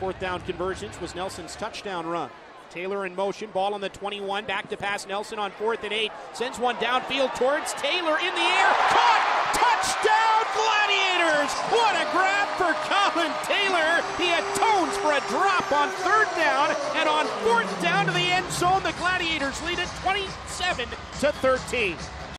Fourth down conversions was Nelson's touchdown run. Taylor in motion, ball on the 21, back to pass Nelson on fourth and eight, sends one downfield towards Taylor in the air, caught, touchdown Gladiators! What a grab for Collin Taylor! He atones for a drop on third down, and on fourth down to the end zone, the Gladiators lead at 27 to 13.